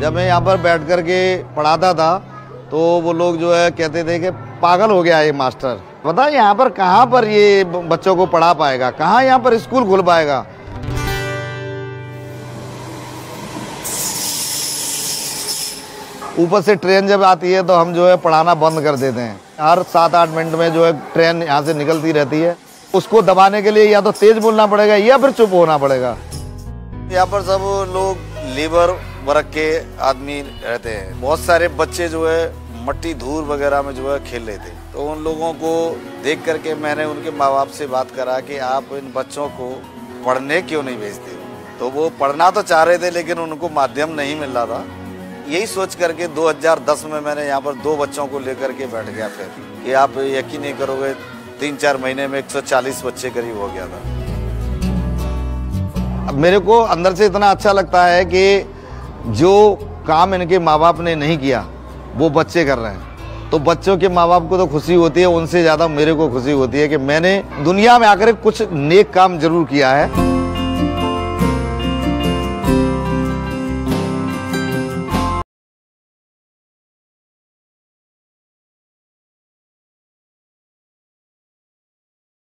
जब मैं यहाँ पर बैठ कर के पढ़ाता था तो वो लोग जो है कहते थे कि पागल हो गया ये मास्टर। पता यहाँ पर कहाँ पर ये बच्चों को पढ़ा पाएगा? कहाँ यहाँ पर स्कूल खुल पाएगा? ऊपर से ट्रेन जब आती है तो हम जो है पढ़ाना बंद कर देते हैं। हर सात आठ मिनट में जो है ट्रेन यहाँ से निकलती रहती है। उसको दबाने के लिए या तो तेज बोलना पड़ेगा या फिर चुप होना पड़ेगा। यहाँ पर सब लोग लेबर वर्ग के आदमी रहते हैं। बहुत सारे बच्चे जो है, मट्टी धूल वगैरह में जो है खेल रहे थे। तो उन लोगों को देख करके मैंने उनके माँ बाप से बात करा कि आप इन बच्चों को पढ़ने क्यों नहीं भेजते? तो वो पढ़ना तो चाह रहे थे, लेकिन उनको माध्यम नहीं मिल रहा था। यही सोच करके 2010 में मैंने यहाँ पर दो बच्चों को लेकर के बैठ गया फिर, कि आप यकीन नहीं करोगे तीन चार महीने में 140 बच्चे करीब हो गया था। मेरे को अंदर से इतना अच्छा लगता है कि जो काम इनके माँ बाप ने नहीं किया, वो बच्चे कर रहे हैं। तो बच्चों के माँ बाप को तो खुशी होती है, उनसे ज़्यादा मेरे को खुशी होती है कि मैंने दुनिया में आकर कुछ नेक काम ज़रूर किया है।